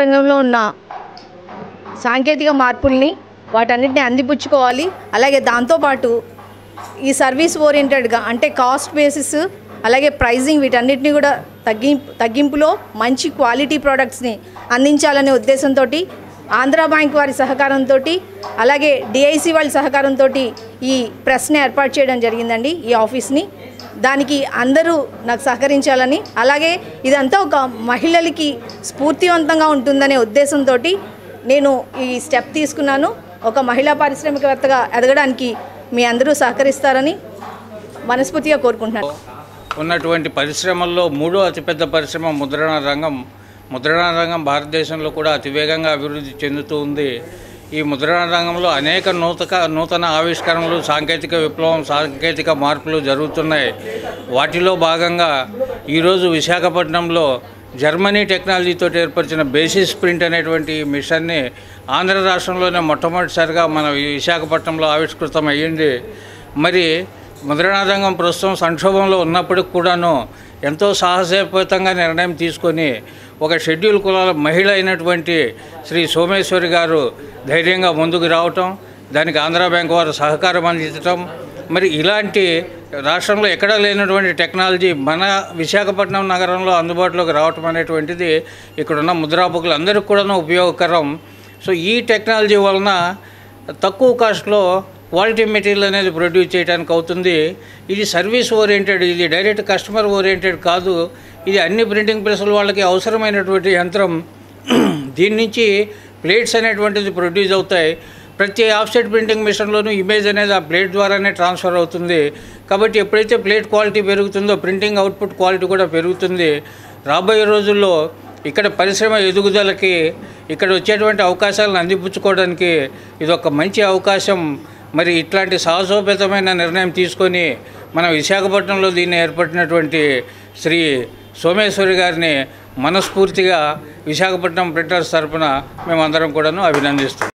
రంగంలో ఉన్న సాంకేతిక మార్పుల్ని వాటన్నిటిని అందిపుచ్చుకోవాలి. అలాగే దాంతోపాటు ఈ సర్వీస్ ఓరియంటెడ్గా అంటే కాస్ట్ బేసిస్ అలాగే ప్రైజింగ్ వీటన్నిటిని కూడా తగ్గి తగ్గింపులో మంచి క్వాలిటీ ప్రోడక్ట్స్ని అందించాలనే ఉద్దేశంతో ఆంధ్రా బ్యాంక్ వారి సహకారంతో అలాగే డిఐసి వాళ్ళ సహకారంతో ఈ ప్రెస్ని ఏర్పాటు చేయడం జరిగిందండి. ఈ ఆఫీస్ని దానికి అందరూ నాకు సహకరించాలని. అలాగే ఇదంతా ఒక మహిళలకి స్ఫూర్తివంతంగా ఉంటుందనే ఉద్దేశంతో నేను ఈ స్టెప్ తీసుకున్నాను. ఒక మహిళా పారిశ్రామికవేత్తగా ఎదగడానికి మీ అందరూ సహకరిస్తారని మనస్ఫూర్తిగా కోరుకుంటున్నాను. ఉన్నటువంటి పరిశ్రమల్లో మూడో అతిపెద్ద పరిశ్రమ ముద్రణ రంగం ముద్రణ రంగం భారతదేశంలో కూడా అతివేగంగా అభివృద్ధి చెందుతూ ఉంది. ఈ ముద్రణ రంగంలో అనేక నూతక నూతన ఆవిష్కరణలు సాంకేతిక విప్లవం సాంకేతిక మార్పులు జరుగుతున్నాయి. వాటిలో భాగంగా ఈరోజు విశాఖపట్నంలో జర్మనీ టెక్నాలజీతో ఏర్పరిచిన బేసిస్ ప్రింట్ అనేటువంటి మిషన్ని ఆంధ్ర రాష్ట్రంలోనే మొట్టమొదటిసారిగా మన విశాఖపట్నంలో ఆవిష్కృతం అయ్యింది. మరి ముద్రణారంగం ప్రస్తుతం సంక్షోభంలో ఉన్నప్పటికి కూడాను ఎంతో సాహసోపేతంగా నిర్ణయం తీసుకొని ఒక షెడ్యూల్ కులాల మహిళ అయినటువంటి శ్రీ సోమేశ్వరి గారు ధైర్యంగా ముందుకు రావటం దానికి ఆంధ్రా బ్యాంక్ వారు సహకారం అందించటం మరి ఇలాంటి రాష్ట్రంలో ఎక్కడా లేనటువంటి టెక్నాలజీ మన విశాఖపట్నం నగరంలో అందుబాటులోకి రావటం అనేటువంటిది ఇక్కడున్న ముద్రాపకులందరికీ కూడా ఉపయోగకరం. సో ఈ టెక్నాలజీ వలన తక్కువ కాస్ట్లో క్వాలిటీ మెటీరియల్ అనేది ప్రొడ్యూస్ చేయడానికి అవుతుంది. ఇది సర్వీస్ ఓరియంటెడ్ ఇది డైరెక్ట్ కస్టమర్ ఓరియంటెడ్ కాదు. ఇది అన్ని ప్రింటింగ్ ప్రెస్ల వాళ్ళకి అవసరమైనటువంటి యంత్రం. దీని నుంచి ప్లేట్స్ అనేటువంటిది ప్రొడ్యూస్ అవుతాయి. ప్రతి ఆఫ్సెట్ ప్రింటింగ్ మిషన్లోనూ ఇమేజ్ అనేది ఆ ప్లేట్ ద్వారానే ట్రాన్స్ఫర్ అవుతుంది. కాబట్టి ఎప్పుడైతే ప్లేట్ క్వాలిటీ పెరుగుతుందో ప్రింటింగ్ అవుట్పుట్ క్వాలిటీ కూడా పెరుగుతుంది. రాబోయే రోజుల్లో ఇక్కడ పరిశ్రమ ఎదుగుదలకి ఇక్కడ వచ్చేటువంటి అవకాశాలను అందిపుచ్చుకోవడానికి ఇది ఒక మంచి అవకాశం. మరి ఇట్లాంటి సాహసోపేతమైన నిర్ణయం తీసుకొని మన విశాఖపట్నంలో దీన్ని ఏర్పడినటువంటి శ్రీ సోమేశ్వరి గారిని మనస్ఫూర్తిగా విశాఖపట్నం ప్రింటర్స్ తరపున మేమందరం కూడాను అభినందిస్తున్నాం.